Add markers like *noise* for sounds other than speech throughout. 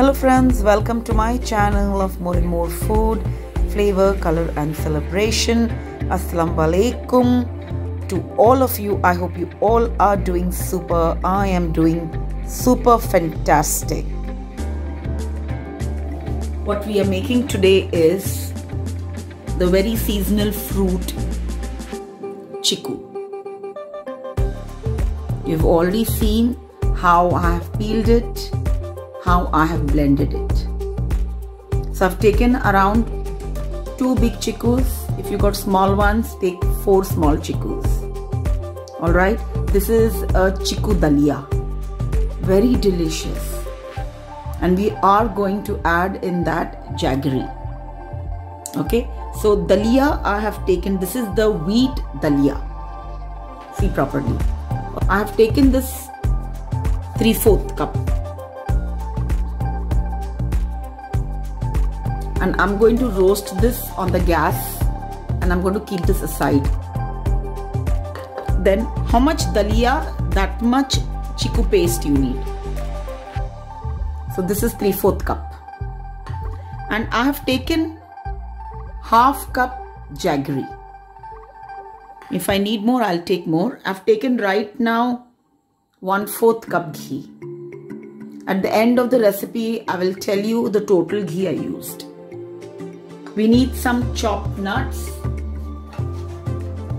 Hello friends, welcome to my channel of more and more food, flavor, color and celebration. Assalamu alaikum to all of you. I hope you all are doing super. I am doing super fantastic. What we are making today is the very seasonal fruit chiku. You've already seen how I have peeled it, how I have blended it. So I've taken around two big chikus. If you got small ones, take four small chikus. Alright, this is a chiku dalia. Very delicious. And we are going to add in that jaggery. Okay, so dalia I have taken, this is the wheat dalia. See properly. I have taken this 3 4th cup and I'm going to roast this on the gas and I'm going to keep this aside. Then how much dalia that much chiku paste you need. So this is 3 4th cup. And I have taken half cup jaggery. If I need more I'll take more. I've taken right now 1 4th cup ghee. At the end of the recipe I will tell you the total ghee I used we need some chopped nuts.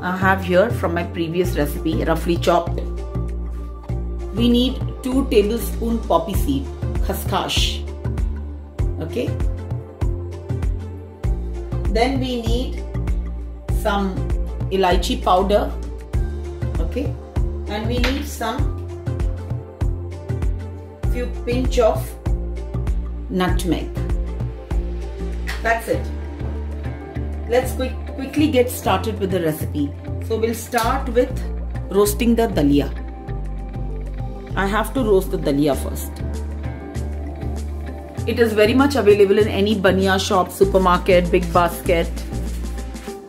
I have here from my previous recipe roughly chopped. We need 2 tablespoon poppy seed khaskhas okay? Then we need some elaichi powder. Okay? And we need some few pinch of nutmeg. That's it let's quick, quickly get started with the recipe. So we'll start with roasting the dalia I have to roast the dalia first. It is very much available in any banya shop supermarket big basket.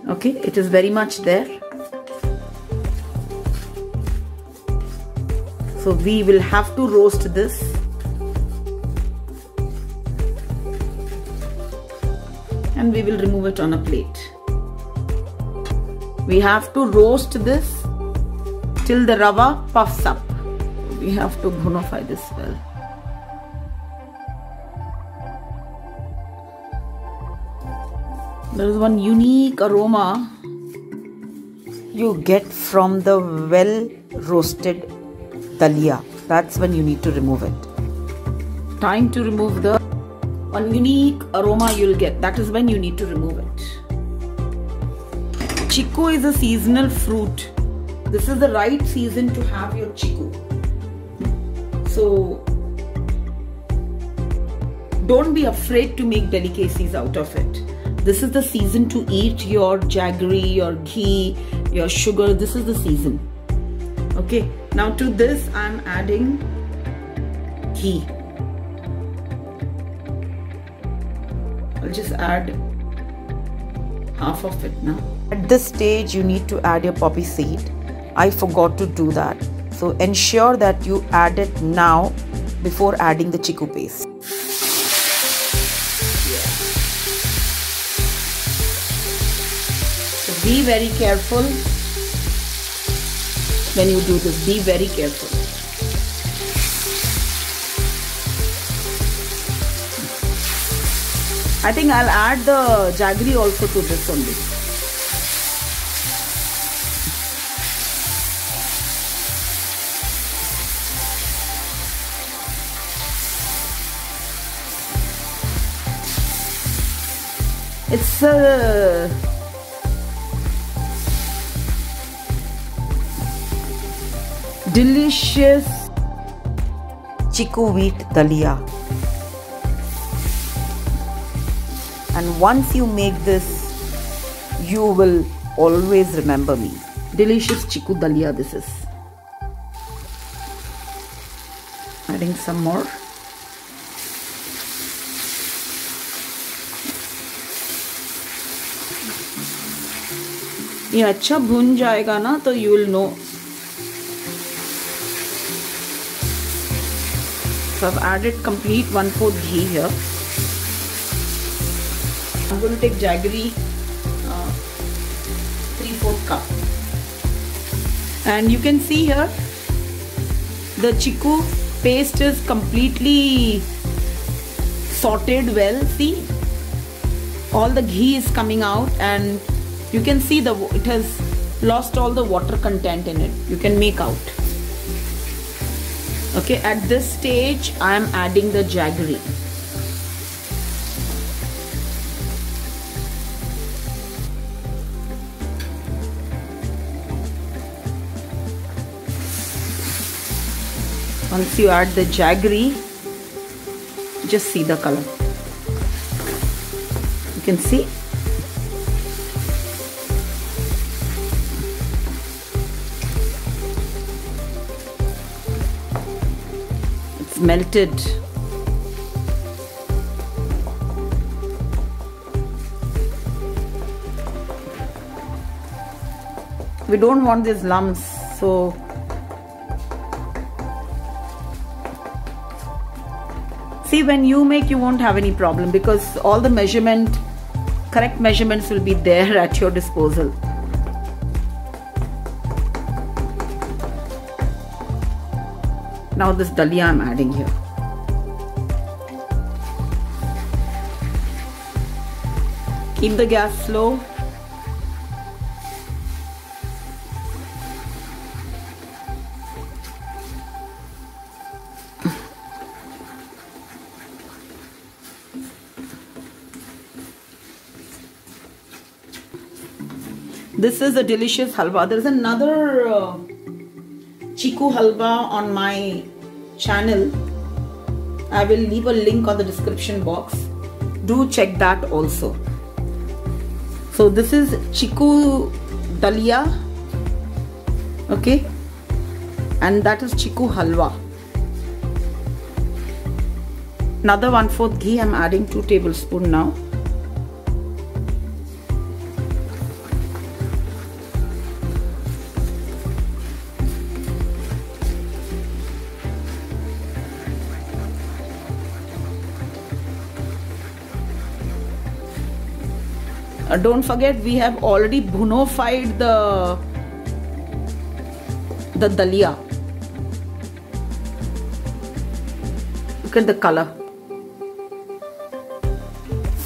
Okay it is very much there. So we will have to roast this and we will remove it on a plate. We have to roast this till the rava puffs up. We have to bhunify this well. There is one unique aroma you get from the well roasted dalia that's when you need to remove it. Time to remove the one unique aroma you'll get. That is when you need to remove it. Chiku is a seasonal fruit. This is the right season to have your chiku. So don't be afraid to make delicacies out of it. This is the season to eat your jaggery your ghee your sugar. This is the season. Okay now to this i'm adding ghee just add half of it now at this stage you need to add your poppy seed. I forgot to do that. So ensure that you add it now before adding the chiku paste. Be very careful when you do this. Be very careful I think I'll add the jaggery also to this only. It's a delicious. Chiku wheat dalia and once you make this you will always remember me delicious chiku dalia this is adding some more ये अच्छा भुन जाएगा ना तो you will no so I've added complete 1 4 ghee here I'm going to take jaggery uh, 3 4 cup. And you can see here the chiku paste is completely sauteed well. See all the ghee is coming out and you can see the it has lost all the water content in it. You can make out. Okay at this stage I am adding the jaggery once you add the jaggery just see the color. You can see. It's melted. We don't want these lumps so see when you make you won't have any problem because all the measurement correct measurements will be there *laughs* at your disposal. Now this dalia I'm adding here. Keep the gas slow this is a delicious halwa. There is another uh, chiku halwa on my channel. I will leave a link on the description box. Do check that also. So this is chiku dalia okay? And that is chiku halwa. Another one fourth ghee. I'm adding two tablespoon now Uh, don't forget we have already bhunofied the the dalia look at the color.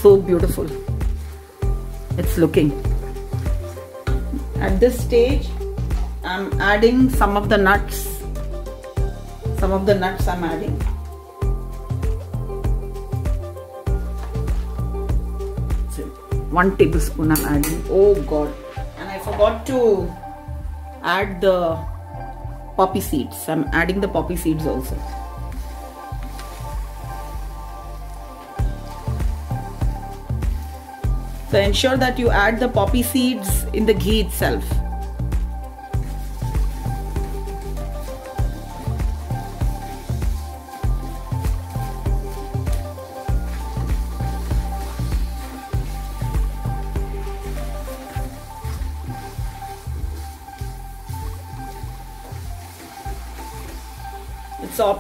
So beautiful. It's looking. At this stage I'm adding some of the nuts. Some of the nuts I'm adding one tablespoon I'm adding. Oh God. And I forgot to add the poppy seeds. I'm adding the poppy seeds also. So ensure that you add the poppy seeds in the ghee itself.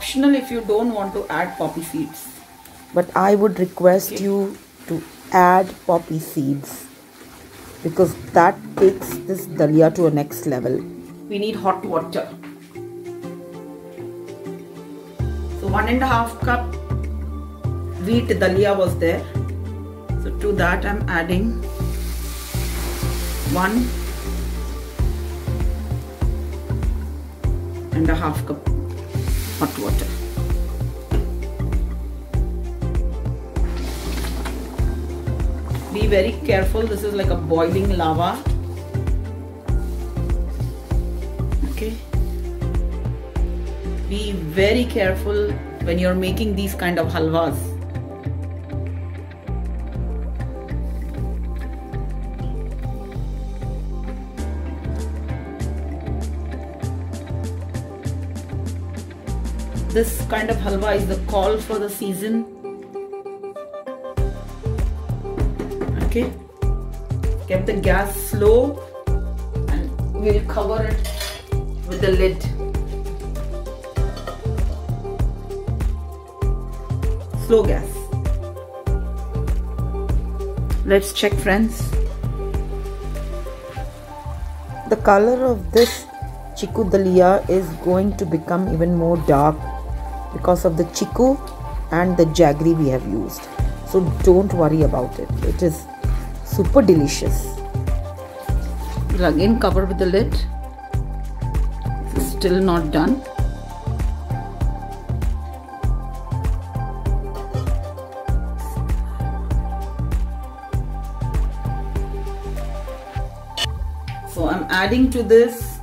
Optional if you don't want to add poppy seeds. But I would request Okay. you to add poppy seeds because that takes this dalia to a next level. We need hot water. So one and a half cup wheat dalia was there. So to that I'm adding one and a half cup hot water. Be very careful. This is like a boiling lava. Okay. Be very careful when you're making these kind of halwas. This kind of halwa is the call for the season. Okay. Keep the gas slow and we'll cover it with the lid. slow gas. Let's check friends. The color of this chiku dalia is going to become even more dark because of the chiku and the jaggery we have used. So don't worry about it. It is super delicious. We'll again cover with the lid. Is still not done. So I'm adding to this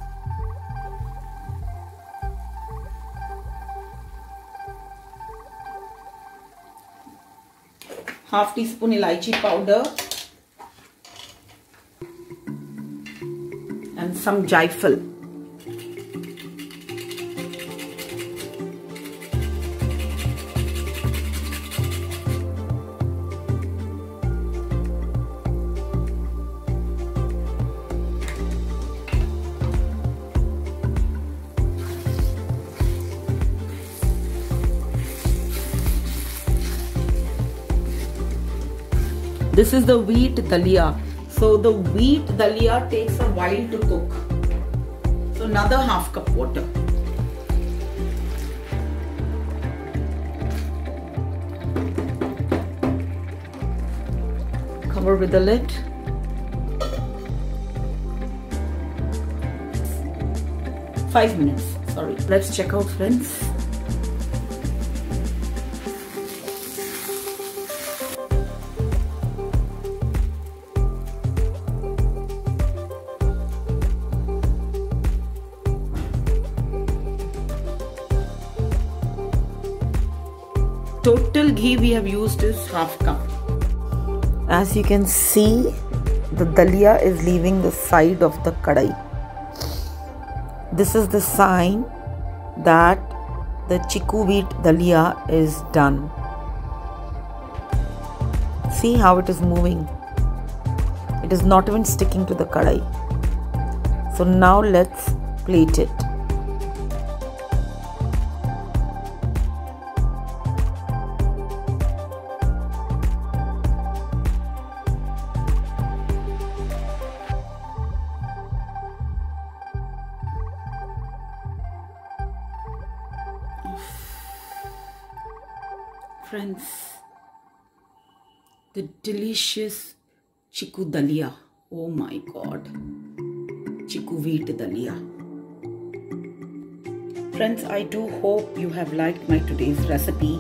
half teaspoon elaichi powder and some jaifal. This is the wheat dalia. So the wheat dalia takes a while to cook. So another half cup water. Cover with the lid. Five minutes. Sorry. Let's check out friends. Total ghee we have used is half cup. As you can see the dalia is leaving the side of the kadai. This is the sign that the chiku wheat dalia is done. See how it is moving. It is not even sticking to the kadai. So now let's plate it delicious chiku dalia. Oh my god. Chiku wheat dalia. Friends i do hope you have liked my today's recipe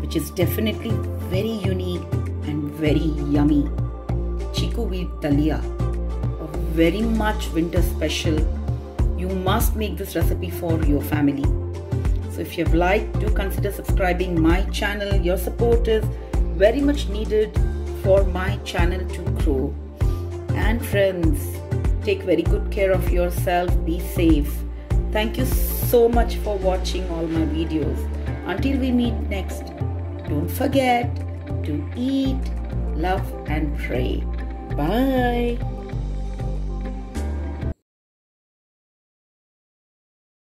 which is definitely very unique and very yummy. Chiku wheat dalia. A very much winter special. You must make this recipe for your family. So if you have liked, do consider subscribing my channel. Your support is very much needed for my channel to grow. And friends, take very good care of yourself. Be safe. Thank you so much for watching all my videos. Until we meet next, don't forget to eat, love and pray. Bye.